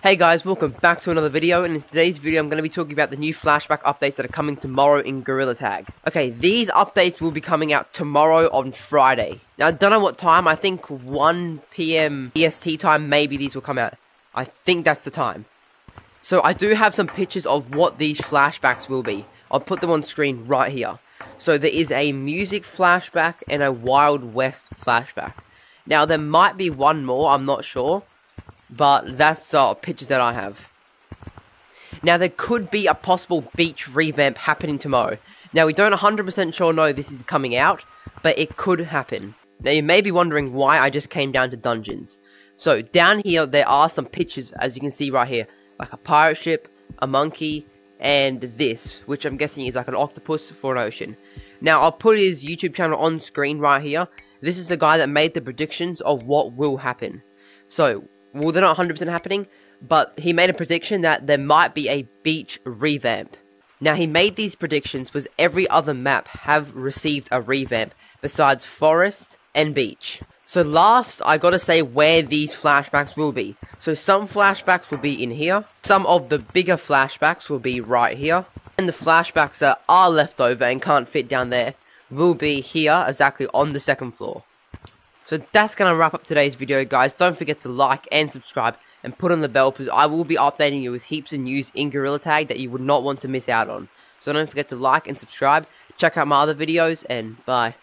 Hey guys, welcome back to another video, and in today's video I'm going to be talking about the new flashback updates that are coming tomorrow in Gorilla Tag. Okay, these updates will be coming out tomorrow on Friday. Now, I don't know what time, I think 1pm EST time, maybe these will come out. I think that's the time. So I do have some pictures of what these flashbacks will be. I'll put them on screen right here. So there is a music flashback and a Wild West flashback. Now there might be one more, I'm not sure. But that's uh, pictures that I have. Now, there could be a possible beach revamp happening tomorrow. Now, we don't 100% sure know this is coming out, but it could happen. Now, you may be wondering why I just came down to dungeons. So, down here, there are some pictures, as you can see right here, like a pirate ship, a monkey, and this, which I'm guessing is like an octopus for an ocean. Now, I'll put his YouTube channel on screen right here. This is the guy that made the predictions of what will happen. So, well, they're not 100% happening, but he made a prediction that there might be a beach revamp. Now, he made these predictions because every other map have received a revamp besides forest and beach. So last, I gotta say where these flashbacks will be. So some flashbacks will be in here, some of the bigger flashbacks will be right here, and the flashbacks that are left over and can't fit down there will be here, exactly on the second floor. So that's going to wrap up today's video, guys. Don't forget to like and subscribe and put on the bell because I will be updating you with heaps of news in Gorilla Tag that you would not want to miss out on. So don't forget to like and subscribe, check out my other videos, and bye.